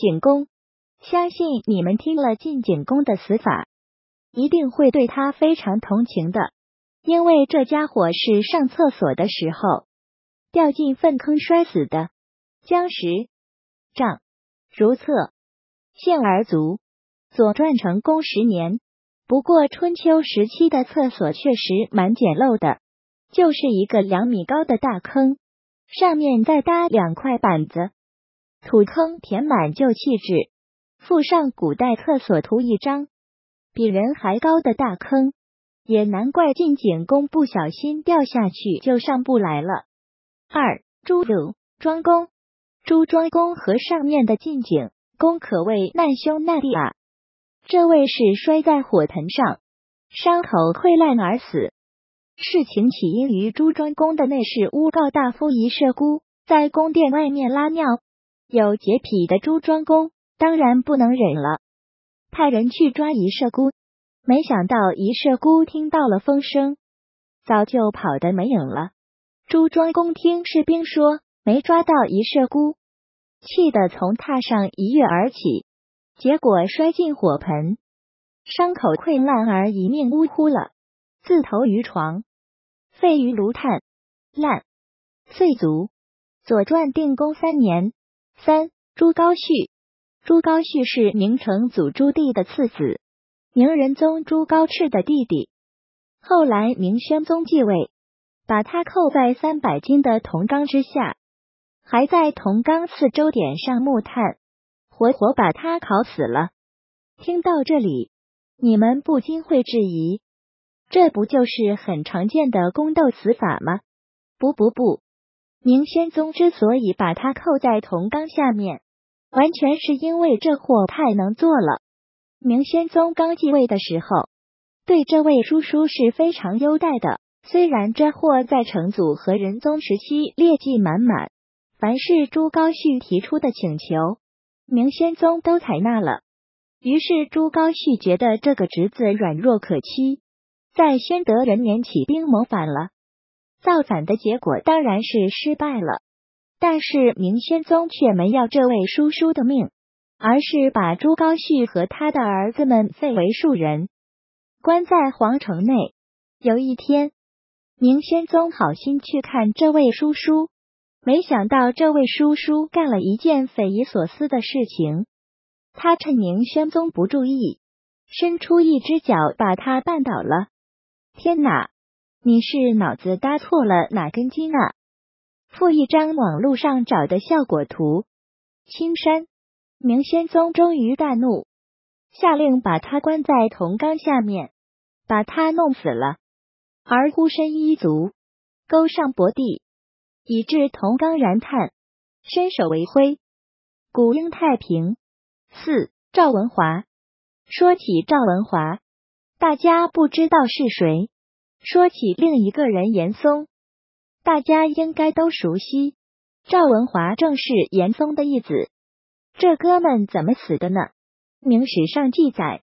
景公。相信你们听了晋景公的死法，一定会对他非常同情的，因为这家伙是上厕所的时候掉进粪坑摔死的。将石杖如厕，现而足。左传成公十年，不过春秋时期的厕所确实蛮简陋的，就是一个两米高的大坑，上面再搭两块板子，土坑填满就弃置，附上古代厕所图一张，比人还高的大坑，也难怪晋景公不小心掉下去就上不来了。二朱鲁庄公，朱庄公和上面的晋景公可谓难兄难弟啊。这位是摔在火盆上，伤口溃烂而死。事情起因于朱庄公的内侍诬告大夫仪社姑在宫殿外面拉尿，有洁癖的朱庄公当然不能忍了，派人去抓仪社姑。没想到仪社姑听到了风声，早就跑得没影了。朱庄公听士兵说没抓到仪社姑，气得从榻上一跃而起。结果摔进火盆，伤口溃烂而一命呜呼了，自投于床，废于炉炭，烂碎足。左传定公三年，三朱高煦，朱高煦是明成祖朱棣的次子，明仁宗朱高炽的弟弟。后来明宣宗继位，把他扣在三百斤的铜缸之下，还在铜缸四周点上木炭。活活把他烤死了。听到这里，你们不禁会质疑：这不就是很常见的宫斗死法吗？不不不，明宣宗之所以把他扣在铜缸下面，完全是因为这货太能做了。明宣宗刚继位的时候，对这位叔叔是非常优待的。虽然这货在成祖和仁宗时期劣迹满满，凡是朱高煦提出的请求。明宣宗都采纳了，于是朱高煦觉得这个侄子软弱可欺，在宣德元年起兵谋反了。造反的结果当然是失败了，但是明宣宗却没要这位叔叔的命，而是把朱高煦和他的儿子们废为庶人，关在皇城内。有一天，明宣宗好心去看这位叔叔。没想到这位叔叔干了一件匪夷所思的事情，他趁明宣宗不注意，伸出一只脚把他绊倒了。天哪，你是脑子搭错了哪根筋啊？附一张网络上找的效果图。青山明宣宗终于大怒，下令把他关在铜缸下面，把他弄死了，而孤身一族，勾上薄地。以致铜缸燃炭，身首为灰。古英太平。四赵文华。说起赵文华，大家不知道是谁；说起另一个人严嵩，大家应该都熟悉。赵文华正是严嵩的义子。这哥们怎么死的呢？明史上记载，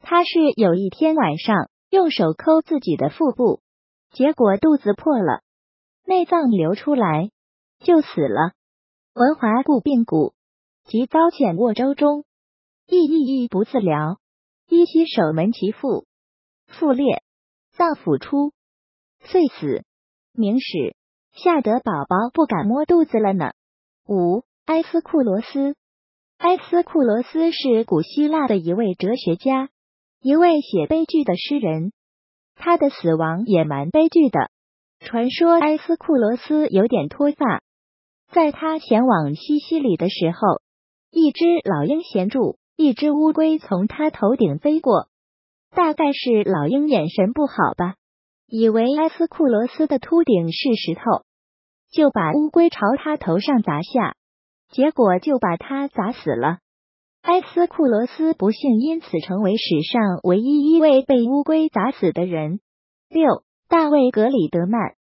他是有一天晚上用手抠自己的腹部，结果肚子破了。内脏流出来就死了。文华故病骨，即遭遣卧舟中，亦亦亦不自疗，依稀守门其腹，腹裂，脏腑出，遂死。明史。吓得宝宝不敢摸肚子了呢。五。埃斯库罗斯，埃斯库罗斯是古希腊的一位哲学家，一位写悲剧的诗人，他的死亡也蛮悲剧的。传说埃斯库罗斯有点脱发，在他前往西西里的时候，一只老鹰衔住，一只乌龟从他头顶飞过，大概是老鹰眼神不好吧，以为埃斯库罗斯的秃顶是石头，就把乌龟朝他头上砸下，结果就把他砸死了。埃斯库罗斯不幸因此成为史上唯一一位被乌龟砸死的人。六。大卫·格里德曼，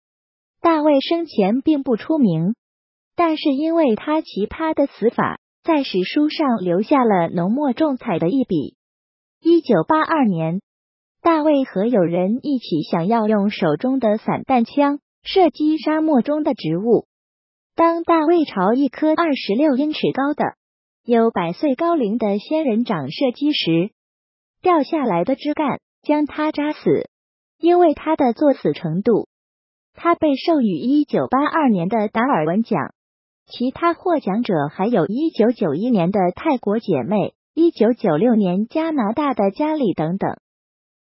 大卫生前并不出名，但是因为他奇葩的死法，在史书上留下了浓墨重彩的一笔。一九八二年，大卫和友人一起想要用手中的散弹枪射击沙漠中的植物。当大卫朝一棵二十六英尺高的有百岁高龄的仙人掌射击时，掉下来的枝干将他扎死。因为他的作死程度，他被授予一九八二年的达尔文奖。其他获奖者还有一九九一年的泰国姐妹，一九九六年加拿大的加里等等。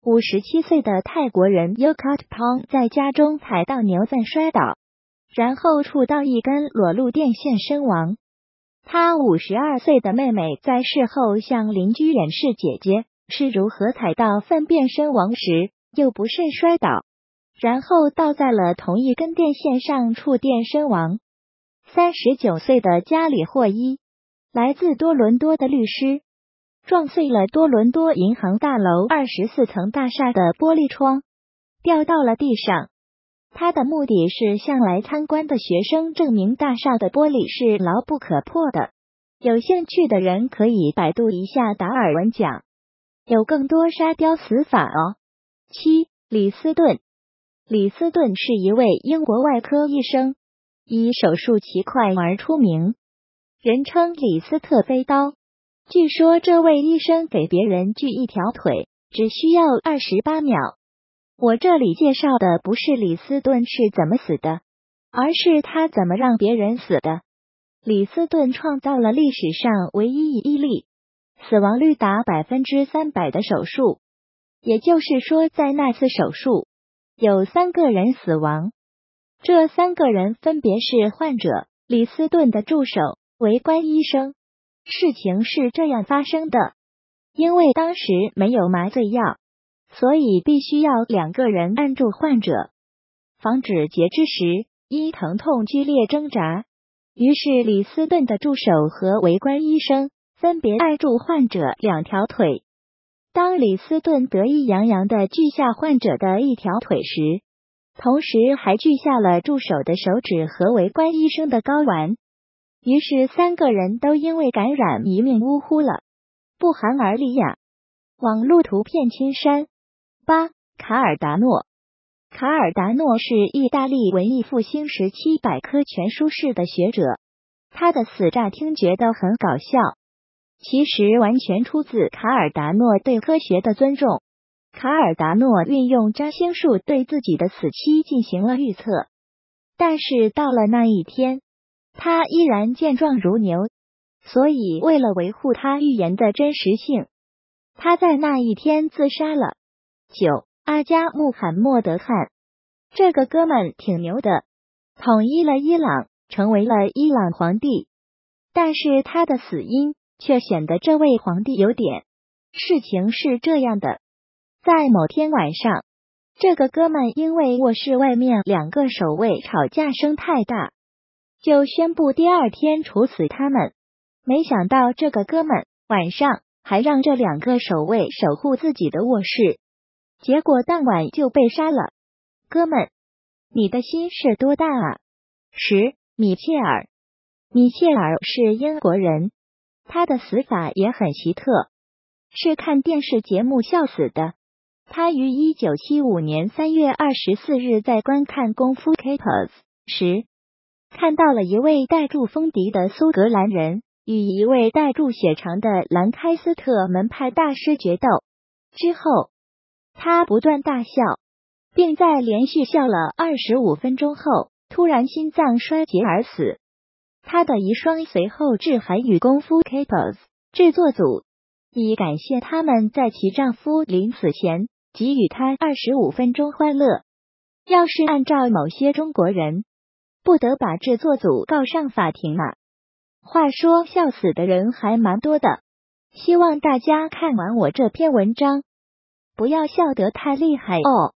五十七岁的泰国人 Yukat Pong 在家中踩到牛粪摔倒，然后触到一根裸露电线身亡。他五十二岁的妹妹在事后向邻居演示姐姐是如何踩到粪便身亡时又不慎摔倒，然后倒在了同一根电线上触电身亡。三十九岁的加里霍伊，来自多伦多的律师，撞碎了多伦多银行大楼二十四层大厦的玻璃窗，掉到了地上。他的目的是向来参观的学生证明大厦的玻璃是牢不可破的。有兴趣的人可以百度一下达尔文奖，有更多沙雕死法哦。七，李斯顿，李斯顿是一位英国外科医生。以手术奇快而出名，人称李斯特飞刀。据说这位医生给别人锯一条腿只需要二十八秒。我这里介绍的不是李斯顿是怎么死的，而是他怎么让别人死的。李斯顿创造了历史上唯一一例死亡率达百分之三百的手术，也就是说，在那次手术有三个人死亡。这三个人分别是患者、李斯顿的助手、围观医生。事情是这样发生的：因为当时没有麻醉药，所以必须要两个人按住患者，防止截肢时因疼痛剧烈挣扎。于是，李斯顿的助手和围观医生分别按住患者两条腿。当李斯顿得意洋洋的锯下患者的一条腿时，同时还锯下了助手的手指和围观医生的睾丸，于是三个人都因为感染一命呜呼了，不寒而栗呀。网络图片：青山八卡尔达诺。卡尔达诺是意大利文艺复兴时期百科全书式的学者，他的死乍听觉得很搞笑，其实完全出自卡尔达诺对科学的尊重。卡尔达诺运用占星术对自己的死期进行了预测，但是到了那一天，他依然健壮如牛。所以，为了维护他预言的真实性，他在那一天自杀了。九阿加穆罕默德汗这个哥们挺牛的，统一了伊朗，成为了伊朗皇帝。但是他的死因却显得这位皇帝有点……事情是这样的。在某天晚上，这个哥们因为卧室外面两个守卫吵架声太大，就宣布第二天处死他们。没想到这个哥们晚上还让这两个守卫守护自己的卧室，结果当晚就被杀了。哥们，你的心是多大啊？十，米切尔。米切尔是英国人，他的死法也很奇特，是看电视节目笑死的。他于一九七五年三月二十四日在观看《功夫 Capers》时，看到了一位带住风笛的苏格兰人与一位带住血肠的兰开斯特门派大师决斗。之后，他不断大笑，并在连续笑了二十五分钟后，突然心脏衰竭而死。他的遗孀随后致函与《功夫 Capers》制作组，以感谢他们在其丈夫临死前。给予他二十五分钟欢乐。要是按照某些中国人，不得把制作组告上法庭嘛？话说笑死的人还蛮多的。希望大家看完我这篇文章，不要笑得太厉害哦。